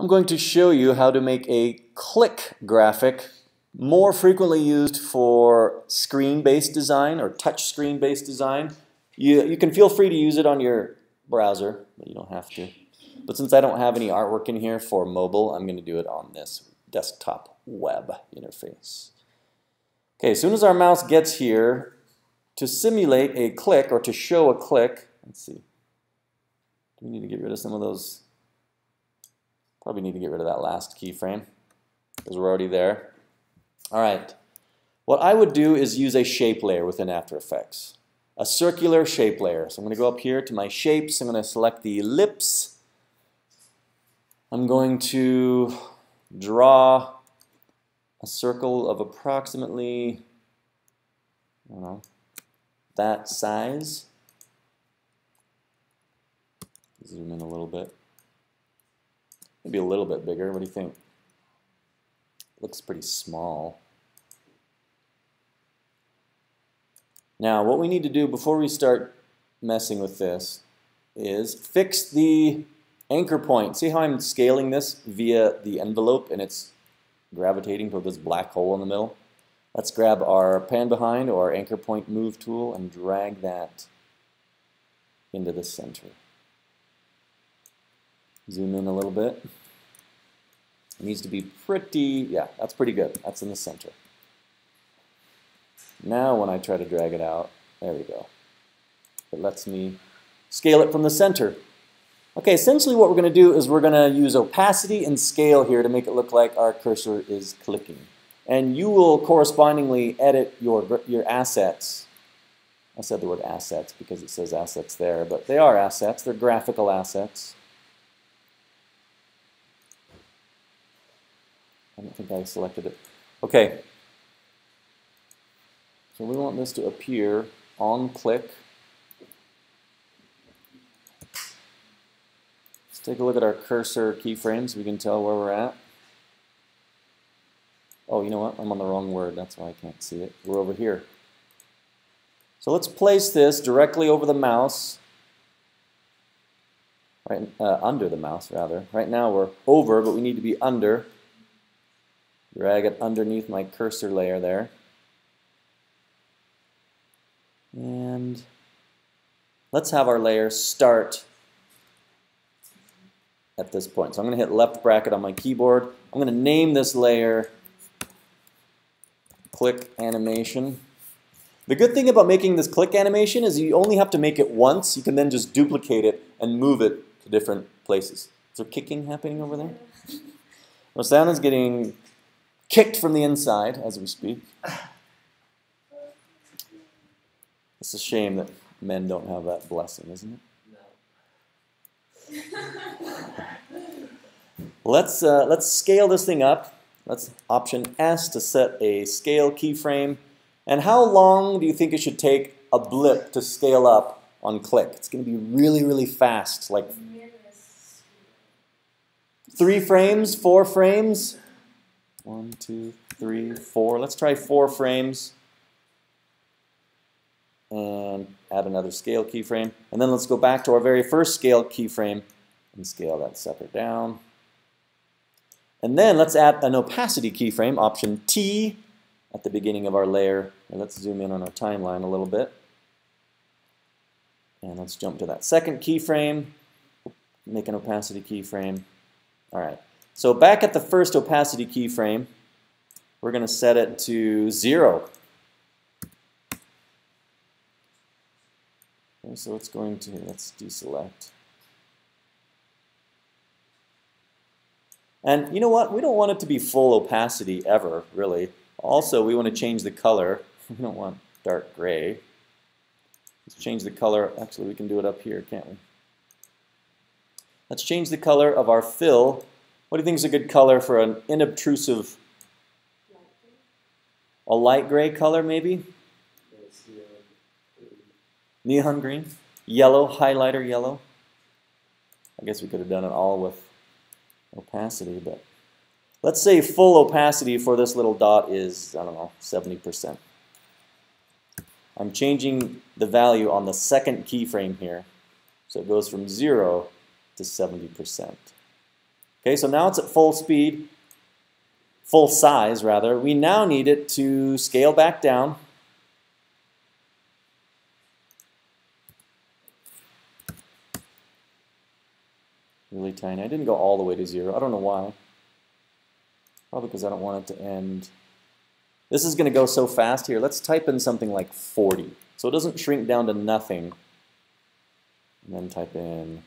I'm going to show you how to make a click graphic more frequently used for screen-based design or touch screen-based design. You, you can feel free to use it on your browser, but you don't have to. But since I don't have any artwork in here for mobile, I'm going to do it on this desktop web interface. Okay, as soon as our mouse gets here, to simulate a click or to show a click, let's see. Do we need to get rid of some of those Probably need to get rid of that last keyframe because we're already there. All right. What I would do is use a shape layer within After Effects. A circular shape layer. So I'm going to go up here to my shapes. I'm going to select the ellipse. I'm going to draw a circle of approximately, I don't know, that size. Zoom in a little bit. Maybe a little bit bigger. What do you think? Looks pretty small. Now, what we need to do before we start messing with this is fix the anchor point. See how I'm scaling this via the envelope and it's gravitating toward this black hole in the middle? Let's grab our pan behind or anchor point move tool and drag that into the center. Zoom in a little bit. It needs to be pretty, yeah, that's pretty good. That's in the center. Now when I try to drag it out, there we go. It lets me scale it from the center. Okay, essentially what we're going to do is we're going to use opacity and scale here to make it look like our cursor is clicking. And you will correspondingly edit your, your assets. I said the word assets because it says assets there, but they are assets. They're graphical assets. I don't think I selected it. Okay. So we want this to appear on click. Let's take a look at our cursor keyframes. We can tell where we're at. Oh, you know what? I'm on the wrong word. That's why I can't see it. We're over here. So let's place this directly over the mouse. Right, uh, under the mouse, rather. Right now we're over, but we need to be under. Drag it underneath my cursor layer there. And let's have our layer start at this point. So I'm going to hit left bracket on my keyboard. I'm going to name this layer click animation. The good thing about making this click animation is you only have to make it once. You can then just duplicate it and move it to different places. Is there kicking happening over there? Well, is getting kicked from the inside as we speak. It's a shame that men don't have that blessing, isn't it? No. let's, uh, let's scale this thing up. Let's option S to set a scale keyframe. And how long do you think it should take a blip to scale up on click? It's going to be really, really fast, like three frames, four frames. One, two, three, four. Let's try four frames. And add another scale keyframe. And then let's go back to our very first scale keyframe and scale that sucker down. And then let's add an opacity keyframe, option T, at the beginning of our layer. And let's zoom in on our timeline a little bit. And let's jump to that second keyframe, make an opacity keyframe. All right. So back at the first opacity keyframe, we're going to set it to 0. Okay, so it's going to, let's deselect. And you know what? We don't want it to be full opacity ever, really. Also, we want to change the color. We don't want dark gray. Let's change the color. Actually, we can do it up here, can't we? Let's change the color of our fill what do you think is a good color for an inobtrusive? A light gray color, maybe? Neon green? Yellow, highlighter yellow? I guess we could have done it all with opacity, but let's say full opacity for this little dot is, I don't know, 70%. I'm changing the value on the second keyframe here. So it goes from 0 to 70%. Okay, so now it's at full speed, full size rather. We now need it to scale back down. Really tiny. I didn't go all the way to zero. I don't know why. Probably because I don't want it to end. This is going to go so fast here. Let's type in something like 40. So it doesn't shrink down to nothing. And then type in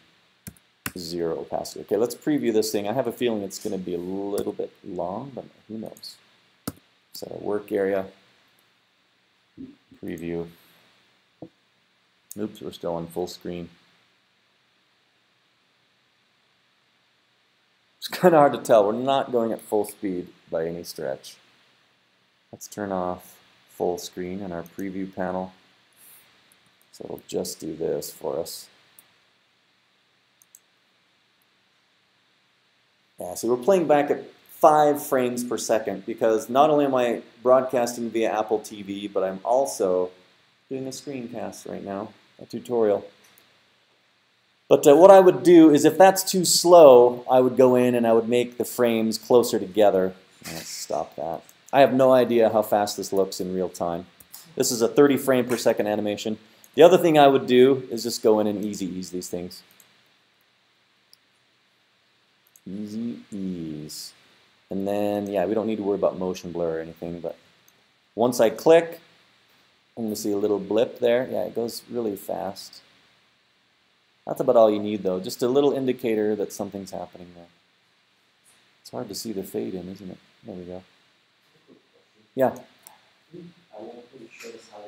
zero opacity. Okay, let's preview this thing. I have a feeling it's going to be a little bit long, but who knows. A work area. Preview. Oops, we're still on full screen. It's kind of hard to tell. We're not going at full speed by any stretch. Let's turn off full screen in our preview panel. So it'll just do this for us. Yeah, so we're playing back at five frames per second because not only am I broadcasting via Apple TV, but I'm also doing a screencast right now, a tutorial. But uh, what I would do is if that's too slow, I would go in and I would make the frames closer together. Let's stop that. I have no idea how fast this looks in real time. This is a 30 frame per second animation. The other thing I would do is just go in and easy ease these things. Easy ease. And then, yeah, we don't need to worry about motion blur or anything, but once I click, I'm going to see a little blip there. Yeah, it goes really fast. That's about all you need, though. Just a little indicator that something's happening there. It's hard to see the fade in, isn't it? There we go. Yeah. I show us how